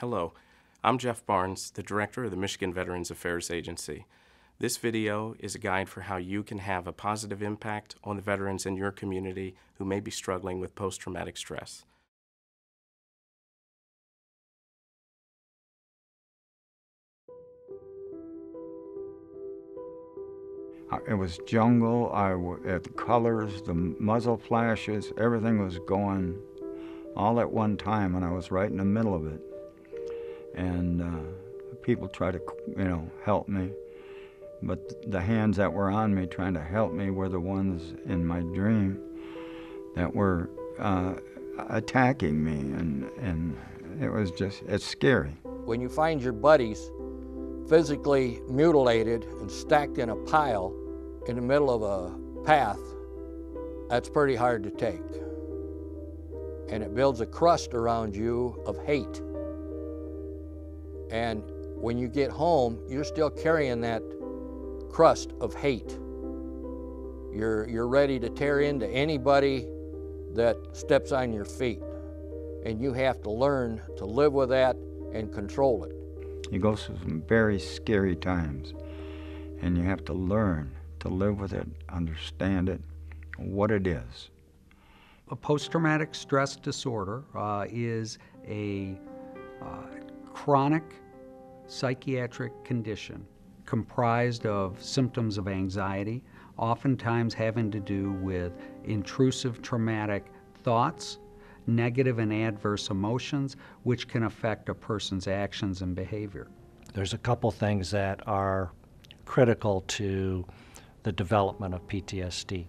Hello, I'm Jeff Barnes, the Director of the Michigan Veterans Affairs Agency. This video is a guide for how you can have a positive impact on the veterans in your community who may be struggling with post-traumatic stress. Uh, It was jungle. I uh, the colors, the muzzle flashes, everything was going all at one time, and I was right in the middle of it. And uh, people try to, you know, help me, but the hands that were on me trying to help me were the ones in my dream that were uh, attacking me, and and it was just it's scary. When you find your buddies physically mutilated and stacked in a pile in the middle of a path, that's pretty hard to take. And it builds a crust around you of hate. And when you get home, you're still carrying that crust of hate. You're, you're ready to tear into anybody that steps on your feet. And you have to learn to live with that and control it. You go through some very scary times, and you have to learn to live with it, understand it, what it is. A post-traumatic stress disorder uh, is a uh, chronic psychiatric condition comprised of symptoms of anxiety, oftentimes having to do with intrusive traumatic thoughts, negative and adverse emotions, which can affect a person's actions and behavior. There's a couple things that are critical to the development of PTSD.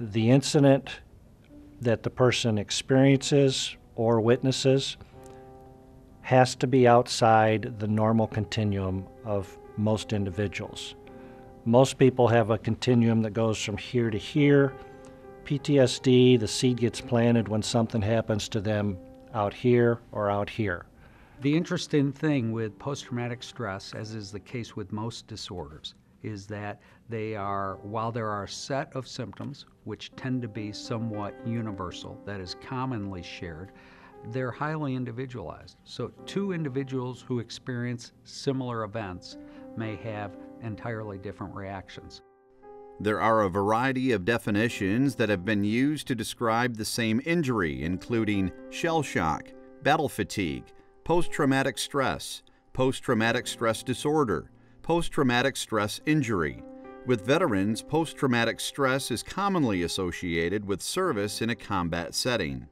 The incident that the person experiences or witnesses has to be outside the normal continuum of most individuals. Most people have a continuum that goes from here to here. PTSD, the seed gets planted when something happens to them out here or out here. The interesting thing with post traumatic stress, as is the case with most disorders, is that they are, while there are a set of symptoms which tend to be somewhat universal, that is commonly shared, they're highly individualized. So, two individuals who experience similar events may have entirely different reactions. There are a variety of definitions that have been used to describe the same injury, including shell shock, battle fatigue, post traumatic stress, post traumatic stress disorder, post traumatic stress injury. With veterans, post traumatic stress is commonly associated with service in a combat setting.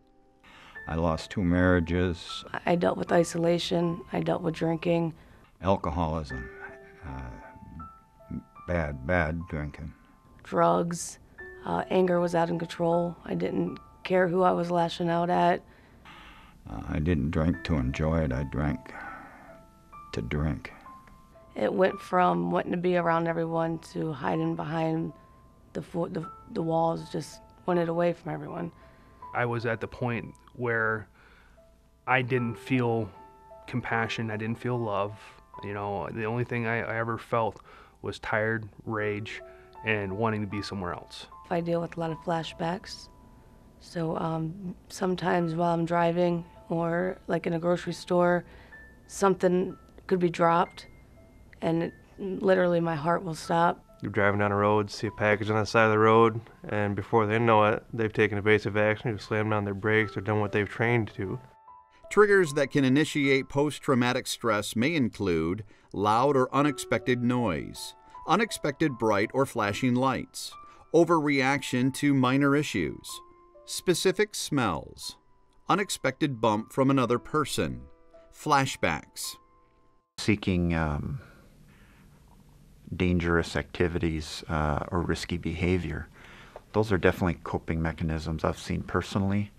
I lost two marriages, I dealt with isolation, I dealt with drinking. alcoholism, uh, bad, bad drinking. drugs. Uh, anger was out of control. I didn't care who I was lashing out at. Uh, I didn't drink to enjoy it, I drank to drink. It went from wanting to be around everyone to hiding behind the, fo- the, the walls, just wanted away from everyone. I was at the point where I didn't feel compassion, I didn't feel love. You know, the only thing I, I ever felt was tired, rage, and wanting to be somewhere else. I deal with a lot of flashbacks. So um, sometimes while I'm driving or like in a grocery store, something could be dropped and it, literally my heart will stop. You're driving down the road, see a package on the side of the road, and before they know it, they've taken evasive action, they've slammed on their brakes, or done what they've trained to. Triggers that can initiate post traumatic stress may include loud or unexpected noise, unexpected bright or flashing lights, overreaction to minor issues, specific smells, unexpected bump from another person, flashbacks. seeking um, dangerous activities uh, or risky behavior. Those are definitely coping mechanisms I've seen personally,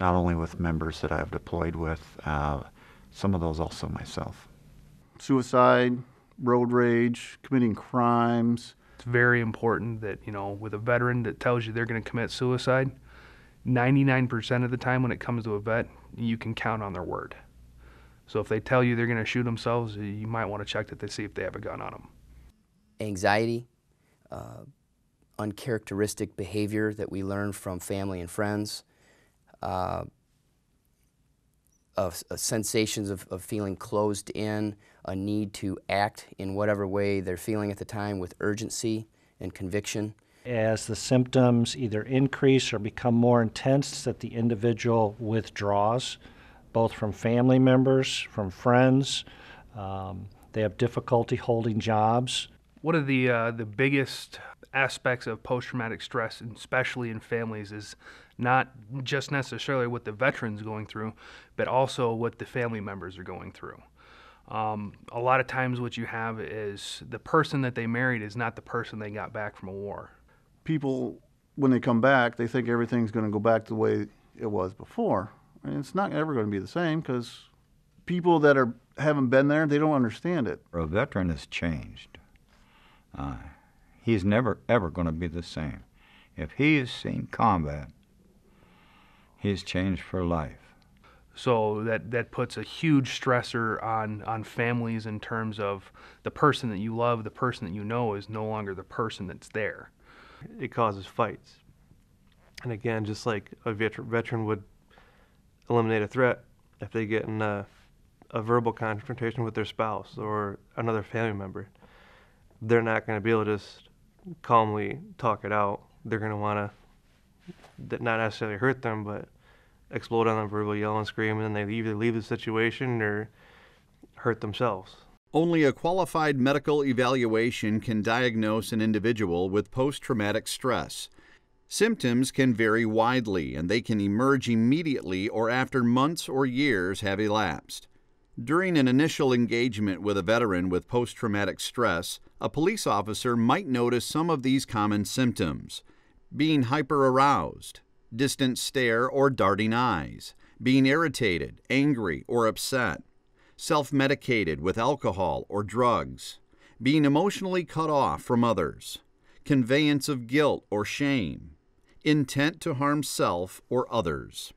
not only with members that I've deployed with, uh, some of those also myself. suicide, road rage, committing crimes. It's very important that, you know, with a veteran that tells you they're going to commit suicide, 99% of the time when it comes to a vet, you can count on their word. So if they tell you they're going to shoot themselves, you might want to check that they see if they have a gun on them. Anxiety, uh, uncharacteristic behavior that we learn from family and friends, uh, of, of sensations of, of feeling closed in, a need to act in whatever way they're feeling at the time with urgency and conviction. As the symptoms either increase or become more intense, that the individual withdraws, both from family members, from friends. Um, they have difficulty holding jobs. One of the uh, the biggest aspects of post-traumatic stress, especially in families, is not just necessarily what the veteran's going through, but also what the family members are going through. Um, a lot of times, what you have is the person that they married is not the person they got back from a war. People, when they come back, they think everything's going to go back to the way it was before. And it's not ever going to be the same because people that are haven't been there, they don't understand it. A veteran has changed. Uh, he's never ever going to be the same. If he has seen combat, he's changed for life. So that that puts a huge stressor on on families in terms of the person that you love, the person that you know is no longer the person that's there. It causes fights. And again, just like a veteran, veteran would eliminate a threat if they get in a, a verbal confrontation with their spouse or another family member, they're not going to be able to just calmly talk it out. They're going to want to not necessarily hurt them, but explode on them, verbally yell and scream, and then they either leave the situation or hurt themselves. Only a qualified medical evaluation can diagnose an individual with post traumatic stress. Symptoms can vary widely and they can emerge immediately or after months or years have elapsed. During an initial engagement with a veteran with post traumatic stress, a police officer might notice some of these common symptoms being hyper aroused, distant stare or darting eyes, being irritated, angry, or upset, self medicated with alcohol or drugs, being emotionally cut off from others, conveyance of guilt or shame, intent to harm self or others.